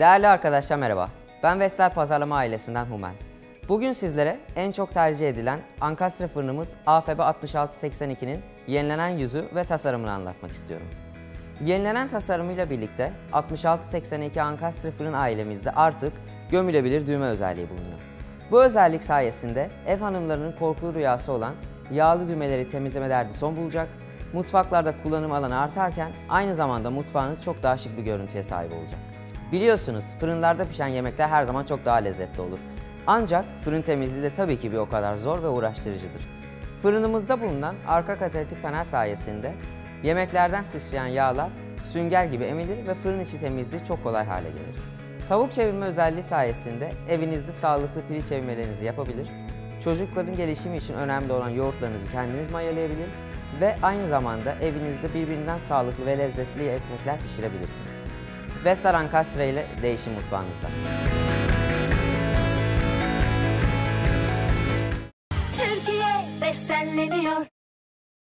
Değerli arkadaşlar merhaba. Ben Vestel Pazarlama ailesinden Humen. Bugün sizlere en çok tercih edilen Ankastre fırınımız AFB 6682'nin yenilenen yüzü ve tasarımını anlatmak istiyorum. Yenilenen tasarımıyla birlikte 6682 Ankastre fırın ailemizde artık gömülebilir düğme özelliği bulunuyor. Bu özellik sayesinde ev hanımlarının korkulu rüyası olan yağlı düğmeleri temizleme derdi son bulacak, mutfaklarda kullanım alanı artarken aynı zamanda mutfağınız çok daha şık bir görüntüye sahip olacak. Biliyorsunuz fırınlarda pişen yemekler her zaman çok daha lezzetli olur. Ancak fırın temizliği de tabii ki bir o kadar zor ve uğraştırıcıdır. Fırınımızda bulunan arka katalitik panel sayesinde yemeklerden sıçrayan yağlar sünger gibi emilir ve fırın içi temizliği çok kolay hale gelir. Tavuk çevirme özelliği sayesinde evinizde sağlıklı piliç çevirmelerinizi yapabilir, çocukların gelişimi için önemli olan yoğurtlarınızı kendiniz mayalayabilir ve aynı zamanda evinizde birbirinden sağlıklı ve lezzetli ekmekler pişirebilirsiniz. Vestar Ankastre ile değişim mutfağınızda. Türkiye bestenleniyor.